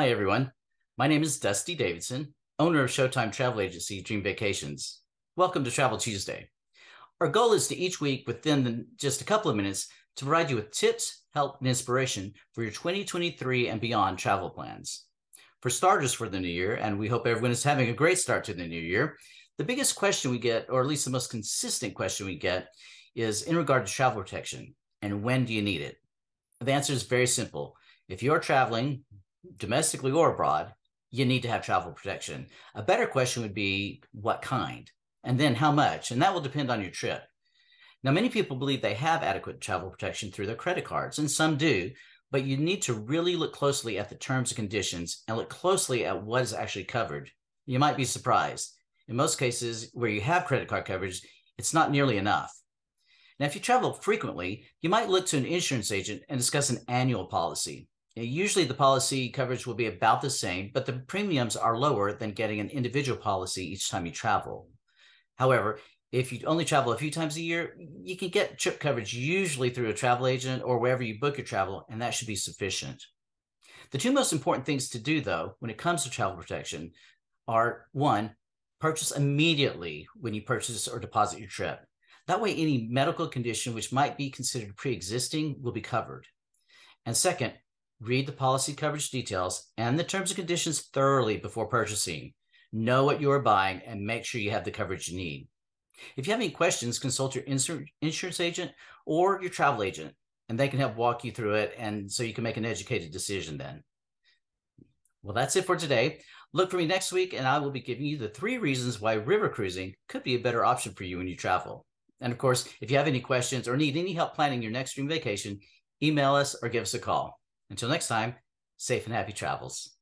My name is Dusty Davidson, owner of Showtime Travel Agency Dream Vacations. Welcome to Travel Tuesday. Our goal is to each week, within the, just a couple of minutes, to provide you with tips, help, and inspiration for your 2023 and beyond travel plans. For starters for the new year, and we hope everyone is having a great start to the new year, the biggest question we get, or at least the most consistent question we get, is in regard to travel protection and when do you need it? The answer is very simple. If you're traveling domestically or abroad, you need to have travel protection. A better question would be what kind and then how much, and that will depend on your trip. Now, many people believe they have adequate travel protection through their credit cards, and some do, but you need to really look closely at the terms and conditions and look closely at what is actually covered. You might be surprised. In most cases where you have credit card coverage, it's not nearly enough. Now, if you travel frequently, you might look to an insurance agent and discuss an annual policy. Usually the policy coverage will be about the same, but the premiums are lower than getting an individual policy each time you travel. However, if you only travel a few times a year, you can get trip coverage usually through a travel agent or wherever you book your travel, and that should be sufficient. The two most important things to do, though, when it comes to travel protection are one, purchase immediately when you purchase or deposit your trip. That way, any medical condition which might be considered pre existing will be covered. And second, read the policy coverage details and the terms and conditions thoroughly before purchasing. Know what you are buying and make sure you have the coverage you need. If you have any questions, consult your insurance agent or your travel agent, and they can help walk you through it. And so you can make an educated decision then. Well, that's it for today. Look for me next week, and I will be giving you the three reasons why river cruising could be a better option for you when you travel. And of course, if you have any questions or need any help planning your next dream vacation, email us or give us a call. Until next time, safe and happy travels.